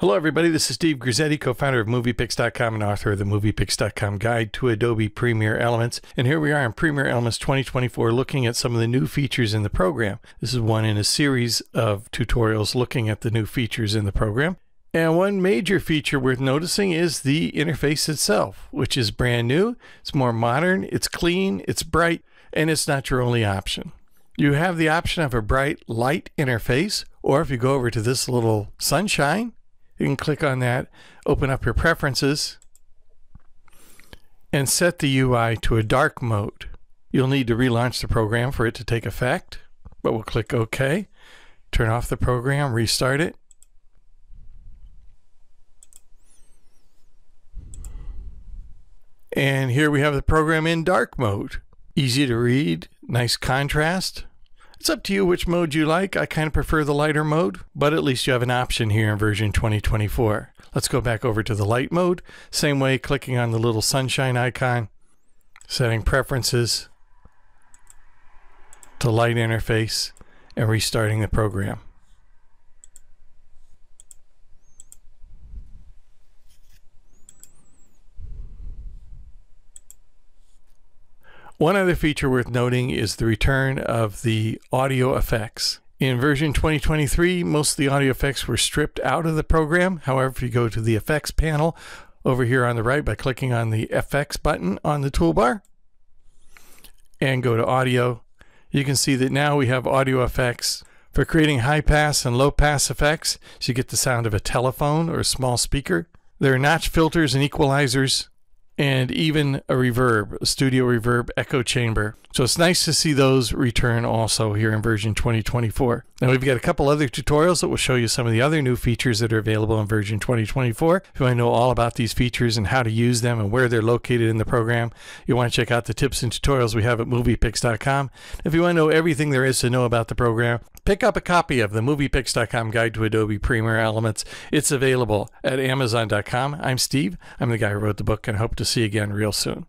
Hello, everybody. This is Steve Grisetti, co founder of Muvipix.com and author of the Muvipix.com Guide to Adobe Premiere Elements. And here we are in Premiere Elements 2024 looking at some of the new features in the program. This is one in a series of tutorials looking at the new features in the program. And one major feature worth noticing is the interface itself, which is brand new. It's more modern, it's clean, it's bright, and it's not your only option. You have the option of a bright light interface, or if you go over to this little sunshine, you can click on that, open up your preferences, and set the UI to a dark mode. You'll need to relaunch the program for it to take effect, but we'll click OK, turn off the program, restart it. And here we have the program in dark mode. Easy to read, nice contrast, it's up to you which mode you like. I kind of prefer the lighter mode, but at least you have an option here in version 2024. Let's go back over to the light mode. Same way, clicking on the little sunshine icon, setting preferences to light interface, and restarting the program. One other feature worth noting is the return of the audio effects. In version 2023, most of the audio effects were stripped out of the program. However, if you go to the effects panel over here on the right by clicking on the FX button on the toolbar and go to audio, you can see that now we have audio effects for creating high pass and low pass effects. So you get the sound of a telephone or a small speaker. There are notch filters and equalizers and even a reverb, a studio reverb echo chamber. So it's nice to see those return also here in version 2024. Now we've got a couple other tutorials that will show you some of the other new features that are available in version 2024. If you want to know all about these features and how to use them and where they're located in the program, you want to check out the tips and tutorials we have at Muvipix.com. If you want to know everything there is to know about the program, pick up a copy of the Muvipix.com guide to Adobe Premiere Elements. It's available at amazon.com. I'm Steve. I'm the guy who wrote the book and hope to see you again real soon.